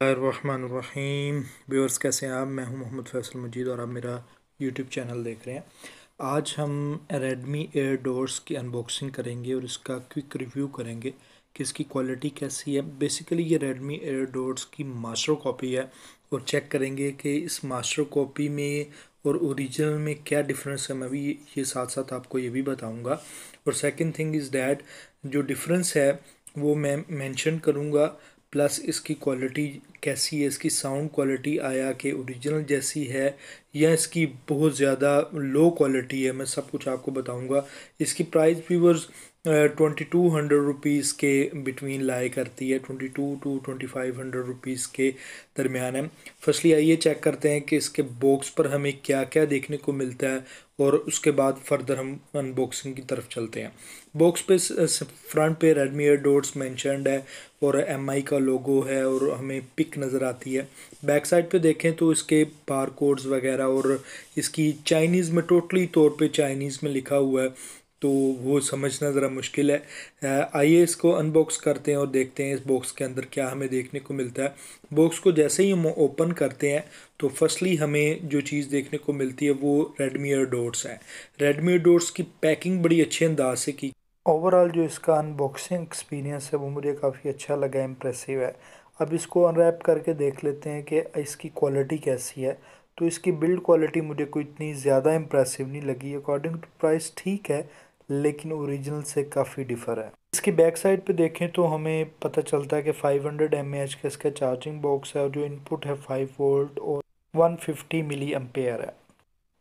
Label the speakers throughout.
Speaker 1: الرحمن الرحیم۔ بیورس کیسے ہیں آپ؟ میں ہوں محمد فیصل مجید اور آپ میرا یوٹیوب چینل دیکھ رہے ہیں۔ آج ہم ریڈمی ایئر ڈورس کی انباکسنگ کریں گے اور اس کا کوئک ریویو کریں گے کہ اس کی کوالٹی کیسی ہے۔ بیسیکلی یہ ریڈمی ایئر ڈورس کی ماسٹر کاپی ہے اور چیک کریں گے کہ اس ماسٹر کاپی میں اور اوریجنل میں کیا ڈفرینس ہے۔ میں بھی یہ ساتھ ساتھ آپ کو یہ بھی بتاؤں گا۔ اور سیکنڈ تھنگ از دیٹ جو ڈفرینس ہے وہ میں مینشن کروں گا۔ پلس اس کی کوالٹی کیسی ہے، اس کی ساؤنڈ کوالٹی آیا کہ اوریجنل جیسی ہے یا اس کی بہت زیادہ لو کوالٹی ہے، میں سب کچھ آپ کو بتاؤں گا۔ اس کی price viewers twenty two hundred rupees کے بٹوین لائے کرتی ہے twenty two to twenty five hundred rupees کے درمیان ہے۔ فرسٹلی آئیے چیک کرتے ہیں کہ اس کے باکس پر ہمیں کیا کیا دیکھنے کو ملتا ہے اور اس کے بعد فردر ہم ان باکسنگ کی طرف چلتے ہیں۔ باکس پہ فرنٹ پہ ریڈمی ایئر ڈورس مینشنڈ ہے اور ایم آئی کا لوگو ہے اور ہمیں پک نظر آتی ہے۔ بیک سائڈ پہ دیکھیں تو اس کے بار کوڈز وغیرہ اور اس کی چائنیز میں ٹوٹلی طور پہ چائنیز میں لکھا ہوا ہے، تو وہ سمجھنا ذرا مشکل ہے۔ آئیے اس کو ان باکس کرتے ہیں اور دیکھتے ہیں اس باکس کے اندر کیا ہمیں دیکھنے کو ملتا ہے۔ باکس کو جیسے ہی ہم اوپن کرتے ہیں تو فرسٹلی ہمیں جو چیز دیکھنے کو ملتی ہے وہ ریڈمی ایئر ڈورس ہے۔ ریڈمی ایئر ڈورس کی پیکنگ بڑی اچھے انداز سے کی۔ اوور آل جو اس کا ان باکسنگ ایکسپیرینس ہے وہ مجھے کافی اچھا لگا امپریسیو ہے۔ اب اس کو انریپ کر کے دیکھ لیتے ہیں کہ اس کی کوالٹی کیسی ہے۔ تو اس کی بلڈ کوالٹی مجھے کوئی اتنی زیادہ امپریسیو نہیں لگی۔ اکارڈنگ ٹو پرائس ٹھیک ہے، لیکن اوریجنل سے کافی ڈیفر ہے۔ اس کی بیک سائڈ پہ دیکھیں تو ہمیں پتہ چلتا ہے کہ 500 ہنڈریڈ ایم ایچ کا اس کا چارجنگ باکس ہے اور جو ان پٹ ہے 5 وولٹ اور 150 ملی امپیئر ہے۔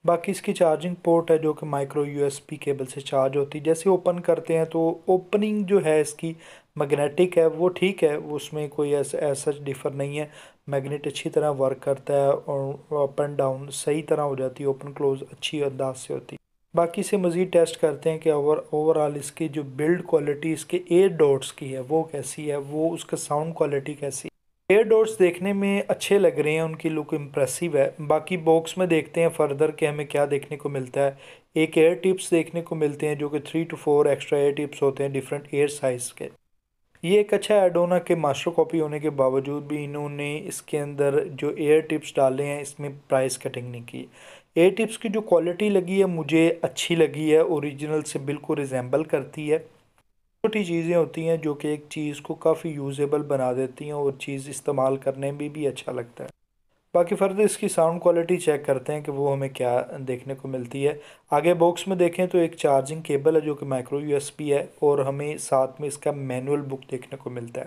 Speaker 1: باقی اس کی چارجنگ پورٹ ہے جو کہ micro U S B cable سے چارج ہوتی ہے۔ جیسے اوپن کرتے ہیں تو اوپننگ جو ہے اس کی میگنیٹک ہے، وہ ٹھیک ہے، اس میں کوئی ایسا ایسا ڈیفر نہیں ہے۔ میگنیٹ اچھی طرح ورک کرتا ہے اور اپ اینڈ ڈاؤن صحیح طرح ہو جاتی ہے اوپن کلوز اچھی انداز سے ہوتی ہے۔ باقی سے مزید ٹیسٹ کرتے ہیں کہ اوور اوور آل اس کی جو بلڈ کوالٹی اس کے ایئر ڈوٹس کی ہے، وہ کیسی ہے، وہ اس کا ساؤنڈ کوالٹی کیسی ہے۔ ایئر ڈوٹس دیکھنے میں اچھے لگ رہے ہیں، ان کی لک امپریسیو ہے۔ باقی باکس میں دیکھتے ہیں فردر کہ ہمیں کیا دیکھنے کو ملتا ہے۔ ایک ایئر ٹپس دیکھنے کو ملتے ہیں جو کہ three to four extra air tips ہوتے ہیں ڈفرینٹ ایئر سائز کے۔ یہ ایک اچھا ایڈونا کے ماسٹر کاپی ہونے کے باوجود بھی انہوں نے اس کے اندر جو ایئر ٹپس ڈالے ہیں، اس میں پرائز کٹنگ نہیں کی۔ ایئر ٹپس کی جو کوالٹی لگی ہے، مجھے اچھی لگی ہے اوریجنل سے بالکل ریزیمبل کرتی ہے۔ چھوٹی چیزیں ہوتی ہیں جو کہ ایک چیز کو کافی یوزیبل بنا دیتی ہیں اور چیز استعمال کرنے میں بھی اچھا لگتا ہے۔ باقی فرد اس کی ساؤنڈ کوالٹی چیک کرتے ہیں کہ وہ ہمیں کیا دیکھنے کو ملتی ہے۔ آگے باکس میں دیکھیں تو ایک چارجنگ کیبل ہے جو کہ مائکرو یو ایس پی ہے اور ہمیں ساتھ میں اس کا مینول بک دیکھنے کو ملتا ہے۔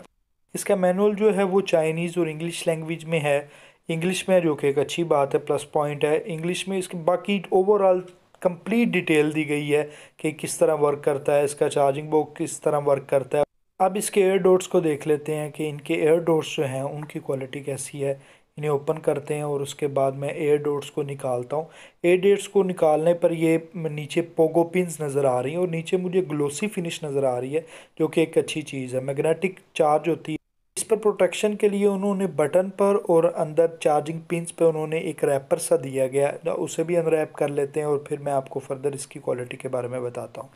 Speaker 1: اس کا مینول جو ہے وہ چائنیز اور انگلش لینگویج میں ہے۔ انگلش میں جو کہ ایک اچھی بات ہے پلس پوائنٹ ہے۔ انگلش میں اس کی باقی اوور آل کمپلیٹ ڈیٹیل دی گئی ہے کہ کس طرح ورک کرتا ہے، اس کا چارجنگ بک کس طرح ورک کرتا ہے۔ اب اس کے ایئر ڈوٹس کو دیکھ لیتے ہیں کہ ان کے ایئر ڈوٹس جو ہیں، ان کی کوالٹی کیسی ہے؟ انہیں اوپن کرتے ہیں اور اس کے بعد میں ایئر ڈوٹس کو نکالتا ہوں۔ ایئر ڈیٹس کو نکالنے پر یہ نیچے پوگو پنز نظر آ رہی ہیں اور نیچے مجھے گلوسی فنش نظر آ رہی ہے، جو کہ ایک اچھی چیز ہے۔ میگنیٹک چارج ہوتی ہے۔ اس پر پروٹیکشن کے لیے انہوں نے بٹن پر اور اندر چارجنگ پنس پہ انہوں نے ایک ریپر سا دیا گیا۔ اسے بھی انریپ کر لیتے ہیں اور پھر میں آپ کو فردر اس کی کوالٹی کے بارے میں بتاتا ہوں۔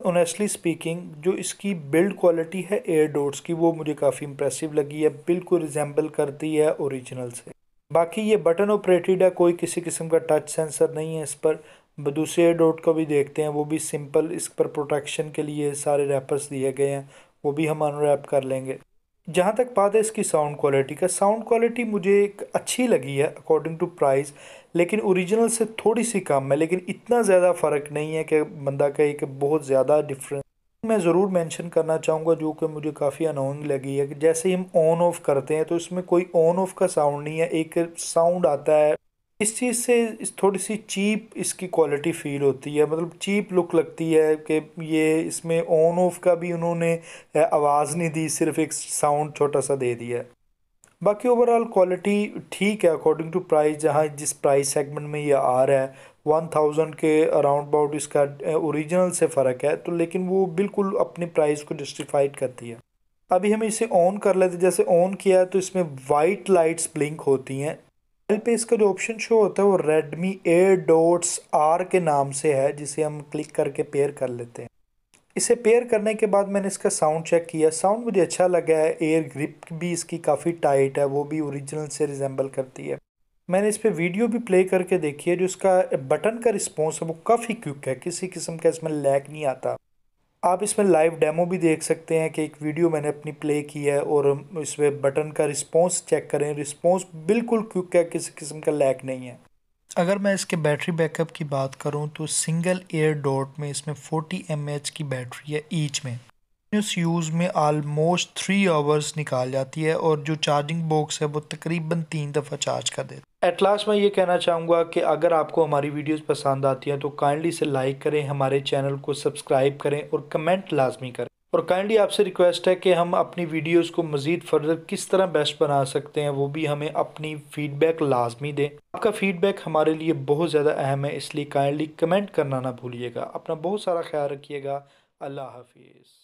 Speaker 1: اونیسٹلی سپیکنگ جو اس کی بلڈ کوالٹی ہے ایئر ڈوٹس کی، وہ مجھے کافی امپریسیو لگی ہے، بالکل ریزیمبل کرتی ہے اوریجنل سے۔ باقی یہ بٹن آپریٹڈ ہے، کوئی کسی قسم کا ٹچ سینسر نہیں ہے اس پر۔ دوسرے ایئر ڈوٹ کو بھی دیکھتے ہیں، وہ بھی سمپل اس پر پروٹیکشن کے لیے سارے ریپرس دیے گئے ہیں۔ وہ بھی ہم انریپ کر لیں گے۔ جہاں تک بات ہے اس کی ساؤنڈ کوالٹی کا ساؤنڈ کوالٹی مجھے ایک اچھی لگی ہے اکارڈنگ ٹو پرائز لیکن اوریجنل سے تھوڑی سی کم ہے، لیکن اتنا زیادہ فرق نہیں ہے کہ بندہ کہے کہ بہت زیادہ ڈفرینس میں ضرور مینشن کرنا چاہوں گا، جو کہ مجھے کافی انوئنگ لگی ہے کہ جیسے ہی ہم آن آف کرتے ہیں تو اس میں کوئی آن آف کا ساؤنڈ نہیں ہے، ایک ساؤنڈ آتا ہے۔ اس چیز سے تھوڑی سی چیپ اس کی کوالٹی فیل ہوتی ہے۔ مطلب چیپ لک لگتی ہے کہ یہ اس میں آن آف کا بھی انہوں نے آواز نہیں دی، صرف ایک ساؤنڈ چھوٹا سا دے دیا۔ باقی اوور آل کوالٹی ٹھیک ہے اکارڈنگ ٹو پرائز جہاں جس پرائز سیگمنٹ میں یہ آ رہا ہے ون تھاؤزنڈ کے اراؤنڈ باؤٹ اس کا اوریجنل سے فرق ہے، تو لیکن وہ بالکل اپنے پرائز کو جسٹیفائڈ کرتی ہے۔ ابھی ہم اسے آن کر لیتے، جیسے آن کیا ہے تو اس میں وائٹ لائٹس بلنک ہوتی ہیں۔ پہ اس کا جو آپشن شو ہوتا ہے، وہ ریڈمی ایئر ڈوٹس آر کے نام سے ہے، جسے ہم کلک کر کے پیئر کر لیتے ہیں۔ اسے پیئر کرنے کے بعد میں نے اس کا ساؤنڈ چیک کیا۔ ساؤنڈ مجھے اچھا لگا ہے۔ ایئر گرپ بھی اس کی کافی ٹائٹ ہے، وہ بھی اوریجنل سے ریزمبل کرتی ہے۔ میں نے اس پہ ویڈیو بھی پلے کر کے دیکھی ہے، جو اس کا بٹن کا رسپونس ہے، وہ کافی کیوک ہے۔ کسی قسم کا اس میں لیک نہیں آتا۔ آپ اس میں لائیو ڈیمو بھی دیکھ سکتے ہیں کہ ایک ویڈیو میں نے اپنی پلے کی ہے اور اس میں بٹن کا رسپونس چیک کریں۔ رسپونس بالکل کیوک ہے، کسی قسم کا لیک نہیں ہے۔ اگر میں اس کے بیٹری بیک اپ کی بات کروں تو سنگل ایئر ڈاٹ میں اس میں فورٹی ایم ایچ کی بیٹری ہے ایچ میں۔ اس یوز میں آلموسٹ تھری آورز نکال جاتی ہے اور جو چارجنگ باکس ہے وہ تقریباً تین دفعہ چارج کر دیتا ایٹ لاسٹ میں یہ کہنا چاہوں گا کہ اگر آپ کو ہماری ویڈیوز پسند آتی ہیں تو کائنڈلی سے لائک کریں، ہمارے چینل کو سبسکرائب کریں اور کمنٹ لازمی کریں۔ اور کائنڈلی آپ سے ریکویسٹ ہے کہ ہم اپنی ویڈیوز کو مزید فردر کس طرح بیسٹ بنا سکتے ہیں وہ بھی ہمیں اپنی فیڈ بیک لازمی دیں۔ آپ کا فیڈ بیک ہمارے لیے بہت زیادہ اہم ہے، اس لیے کائنڈلی کمنٹ کرنا نہ بھولیے گا۔ اپنا بہت سارا خیال رکھیے گا۔ اللہ حافظ۔